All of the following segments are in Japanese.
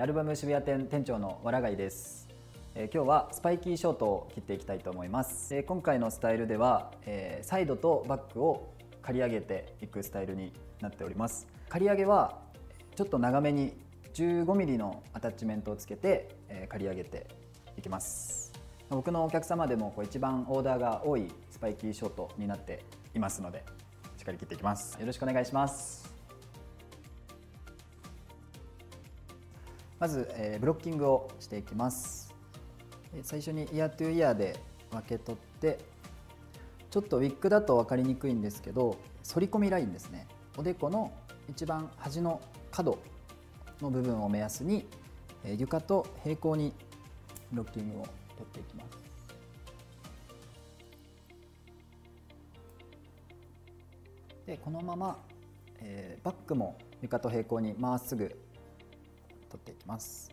アルバム渋谷店店長のわらがいです、えー、今日はスパイキーショートを切っていきたいと思います、えー、今回のスタイルでは、えー、サイドとバックを刈り上げていくスタイルになっております。刈り上げはちょっと長めに 15mm のアタッチメントをつけて、え刈り上げていきます。僕のお客様でもこう一番オーダーが多いスパイキーショートになっていますのでしっかり切っていきます。よろしくお願いします。まず、えー、ブロッキングをしていきます。最初にイヤートゥイヤーで分け取ってちょっとウィッグだと分かりにくいんですけど反り込みラインですね。おでこの一番端の角の部分を目安に床と平行にブロッキングを取っていきます。でこのまま、えー、バックも床と平行にまっすぐ取っていきます。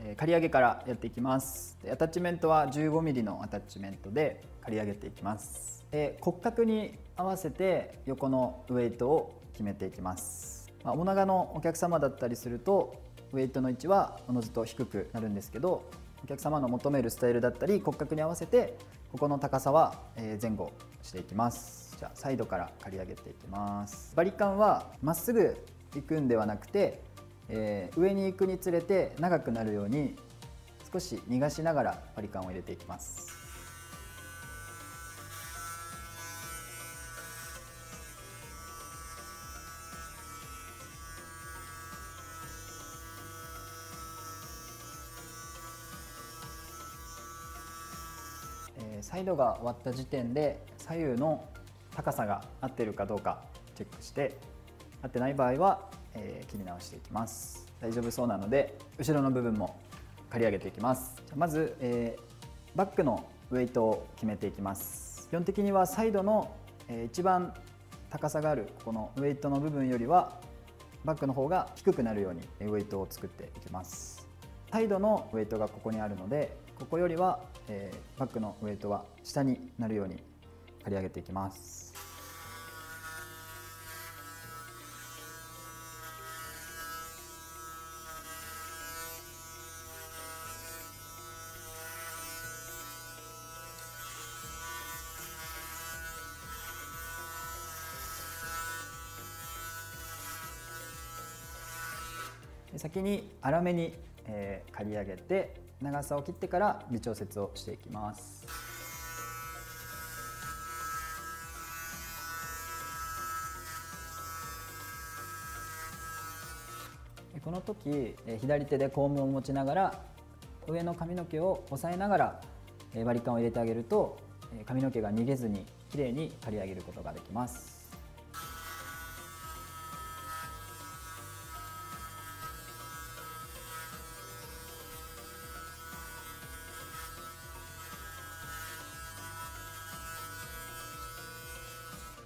え刈り上げからやっていきます。でアタッチメントは 15mm のアタッチメントで刈り上げていきます。で骨格に合わせて横のウエイトを決めていきます、まあ、お長のお客様だったりするとウエイトの位置はおのずと低くなるんですけどお客様の求めるスタイルだったり骨格に合わせてここの高さは前後していきます。じゃあサイドから刈り上げていきます。バリカンはまっすぐ行くんではなくて、えー、上に行くにつれて長くなるように少し逃がしながらバリカンを入れていきます。サイドが終わった時点で左右の高さが合ってるかどうかチェックして合ってない場合は、えー、切り直していきます。大丈夫そうなので後ろの部分も刈り上げていきます。じゃまず、えー、バックのウエイトを決めていきます。基本的にはサイドの、えー、一番高さがあるこのウエイトの部分よりはバックの方が低くなるようにウエイトを作っていきます。サイドのウエイトがここにあるのでここよりは、えー、バッグのウエイトは下になるように刈り上げていきます。先に粗めに、えー、刈り上げて長さを切ってから微調節をしていきます。この時左手でコームを持ちながら上の髪の毛を押さえながら割り勘を入れてあげると髪の毛が逃げずにきれいに刈り上げることができます。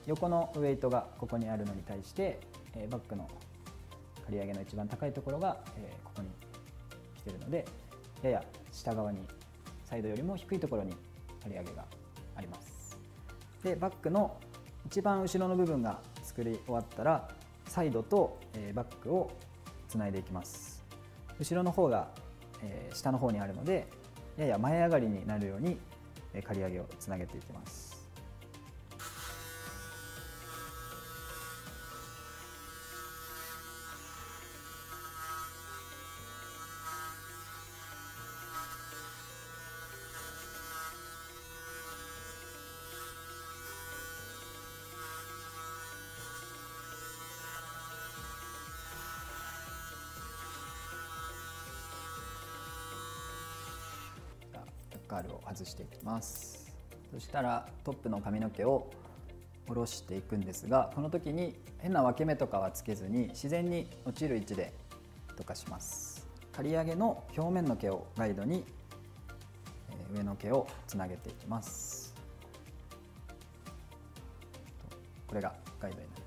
横のウエイトがここにあるのに対して、えバックの刈り上げの一番高いところが、えここに来てるのでやや下側にサイドよりも低いところに刈り上げがあります。でバックの一番後ろの部分が作り終わったらサイドと、えバックをつないでいきます。後ろの方が、え下の方にあるのでやや前上がりになるように刈り上げをつなげていきます。を外していきます。そしたらトップの髪の毛を下ろしていくんですがこの時に変な分け目とかはつけずに自然に落ちる位置で溶かします。刈り上げの表面の毛をガイドに上の毛をつなげていきます。これがガイドになります。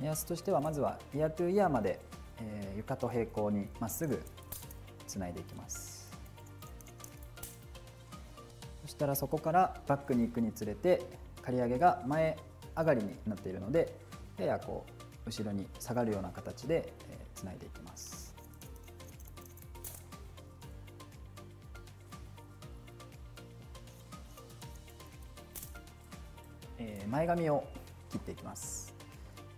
目安としてはまずはイヤートゥイヤーまで、えー、床と平行にまっすぐつないでいきます。そしたらそこからバックに行くにつれて刈り上げが前上がりになっているのでややこう後ろに下がるような形で、えー、つないでいきます。え前髪を切っていきます。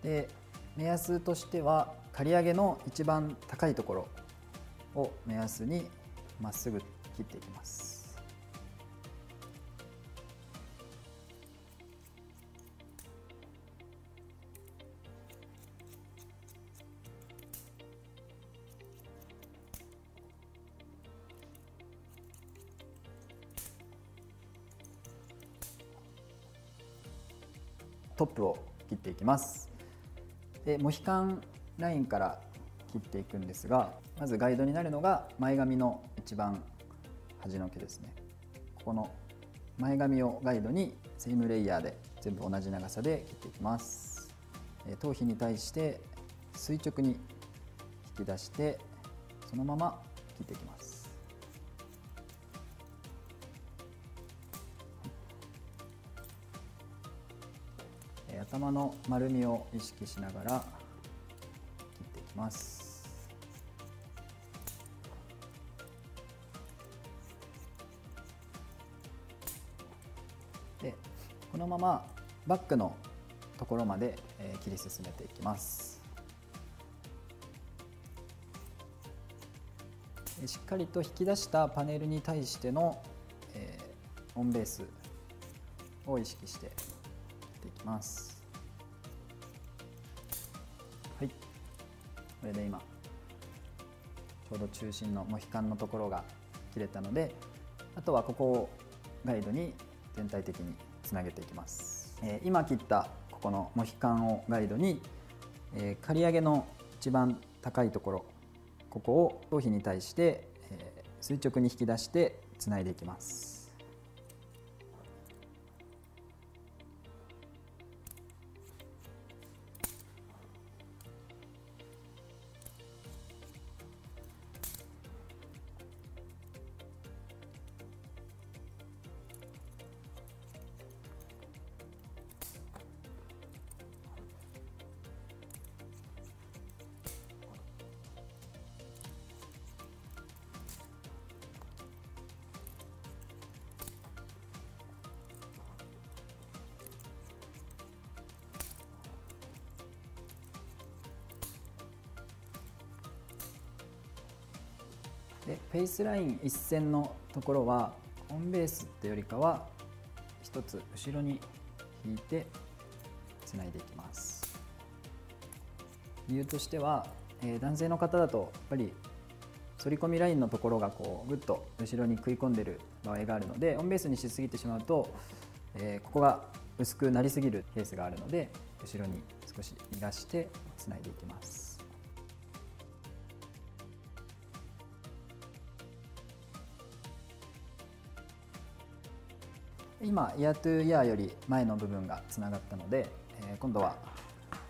で目安としては刈り上げの一番高いところを目安にまっすぐ切っていきます。トップを切っていきます。でモヒカンラインから切っていくんですがまずガイドになるのが前髪の一番端の毛ですね。ここの前髪をガイドにセイムレイヤーで全部同じ長さで切っていきます。頭皮に対して垂直に引き出してそのまま切っていきます。頭の丸みを意識しながら切っていきます。でこのままバックのところまで、え切り進めていきます。しっかりと引き出したパネルに対しての、えー、オンベースを意識してっていきます。これで今ちょうど中心のモヒカンのところが切れたのであとはここをガイドに全体的につなげていきます、えー、今切ったここのモヒカンをガイドに、えー、刈り上げの一番高いところここを頭皮に対して、えー、垂直に引き出してつないでいきます。でフェイスライン一線のところはオンベースってよりかは一つ後ろに引いてつないでいきます。理由としては、え、男性の方だとやっぱり反り込みラインのところがこうぐっと後ろに食い込んでる場合があるのでオンベースにしすぎてしまうと、え、ここが薄くなりすぎるケースがあるので後ろに少し逃がしてつないでいきます。今イヤートゥイヤーより前の部分がつながったので、えー、今度は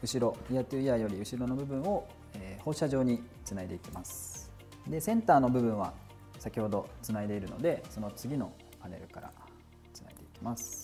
後ろイヤートゥイヤーより後ろの部分を、えー、放射状につないでいきます。でセンターの部分は先ほどつないでいるのでその次のパネルからつないでいきます。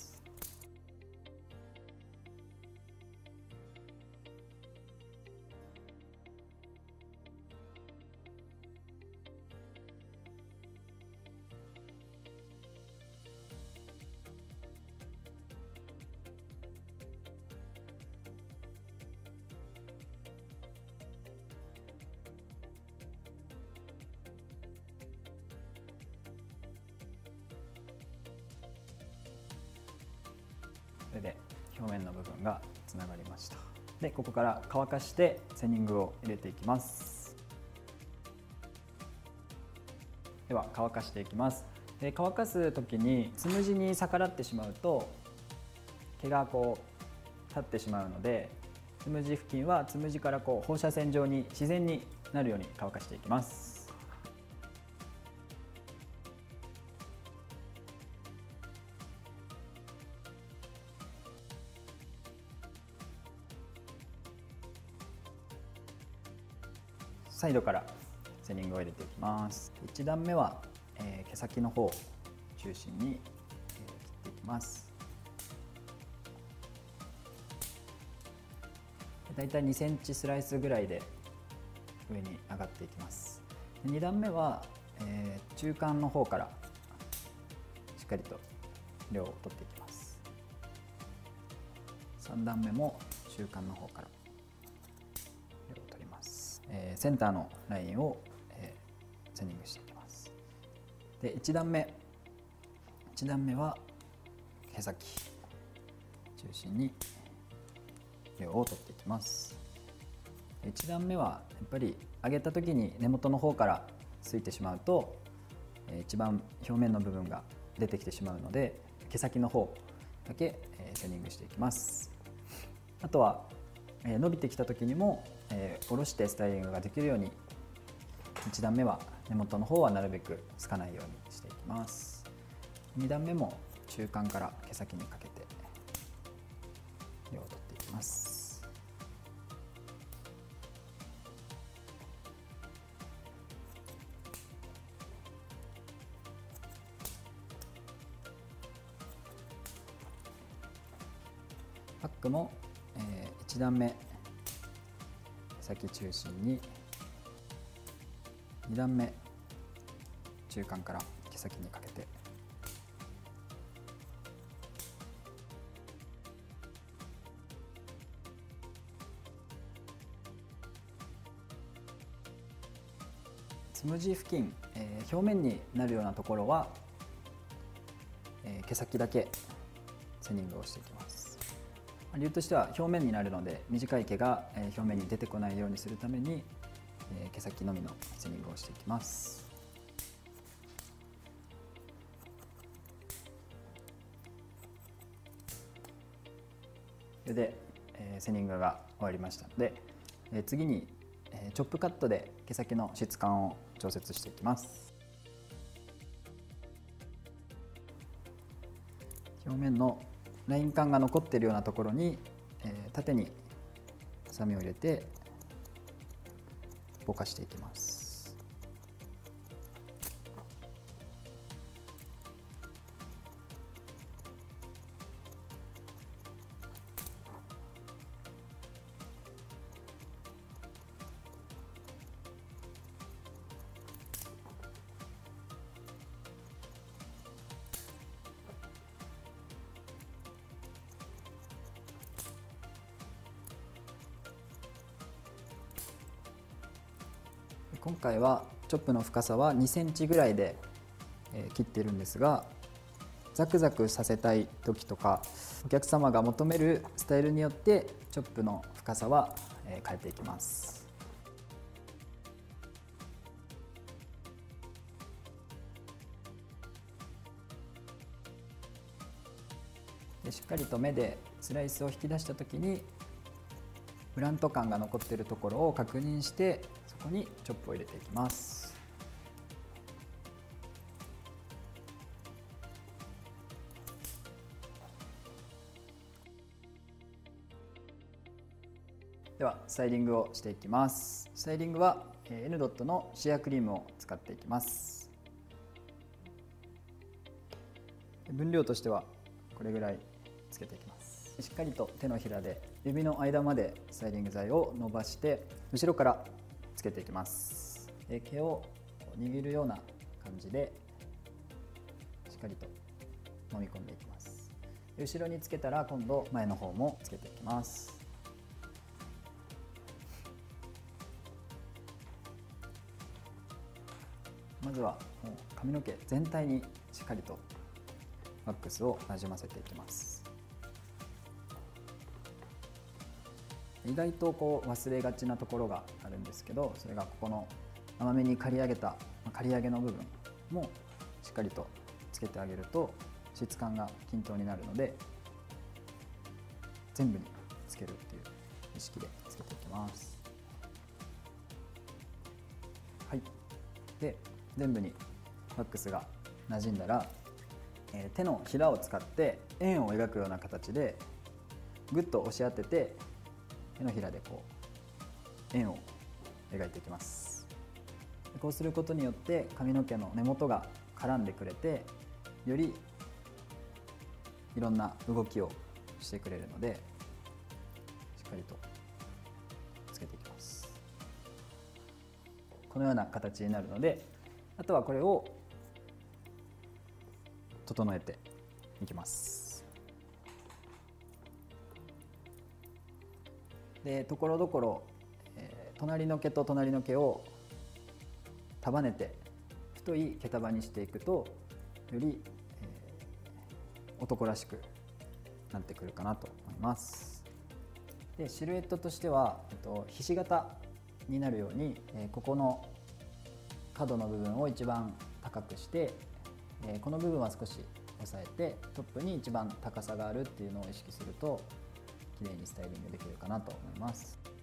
れで表面の部分がつながりました。でここから乾かしてセニングを入れていきます。では乾かしていきます。で乾かす時につむじに逆らってしまうと毛がこう立ってしまうのでつむじ付近はつむじからこう放射線状に自然になるように乾かしていきます。サイドからセニングを入れていきます。1段目は、えー、毛先の方を中心に、えー、切っていきます。だいたい2センチスライスぐらいで上に上がっていきます。2段目は、えー、中間の方からしっかりと量を取っていきます。3段目も中間の方から、えー、センターのラインを、えー、セニングしていきます。で1段目。1段目は毛先。中心に量を取っていきます。1段目はやっぱり上げた時に根元の方からついてしまうと一番表面の部分が出てきてしまうので毛先の方だけセニングしていきます。あとは伸びてきた時にも下ろしてスタイリングができるように1段目は根元の方はなるべくつかないようにしていきます。2段目も中間から毛先にかけて量を取っていきます。パックも、えー、1段目先中心に。2段目中間から毛先にかけて。つむじ付近、えー、表面になるようなところは、えー、毛先だけセニングをしていきます。理由としては表面になるので短い毛が表面に出てこないようにするために毛先のみのセニングをしていきます。それでセニングが終わりましたので次にチョップカットで毛先の質感を調節していきます。表面のライン感が残ってるようなところに、えー、縦にハサミを入れてぼかしていきます。今回はチョップの深さは2センチぐらいで、切ってるんですがザクザクさせたい時とかお客様が求めるスタイルによってチョップの深さは、変えていきます。しっかりと目でスライスを引き出した時にブラント感が残っているところを確認してこにチョップを入れていきます。ではスタイリングをしていきます。スタイリングは N ドットのシアクリームを使っていきます。分量としてはこれぐらいつけていきます。しっかりと手のひらで指の間までスタイリング剤を伸ばして後ろからけていきます。で毛を握るような感じでしっかりと飲み込んでいきます。後ろにつけたら今度前の方もつけていきます。まずはもう髪の毛全体にしっかりとワックスをなじませていきます。意外とこう忘れがちなところがあるんですけどそれがここの甘めに刈り上げた刈り上げの部分もしっかりとつけてあげると質感が均等になるので全部につけるっていう意識でつけていきます。はい、で全部にワックスが馴染んだら、えー、手のひらを使って円を描くような形でぐっと押し当てて手のひらでこう円を描いていきます。こうすることによって髪の毛の根元が絡んでくれてよりいろんな動きをしてくれるのでしっかりとつけていきます。このような形になるのであとはこれを整えていきます。でところどころ、えー、隣の毛と隣の毛を束ねて太い毛束にしていくとより、えー、男らしくなってくるかなと思います。でシルエットとしては、えっと、ひし形になるように、えー、ここの角の部分を一番高くして、えー、この部分は少し押さえてトップに一番高さがあるっていうのを意識すると綺麗にスタイリングできるかなと思います。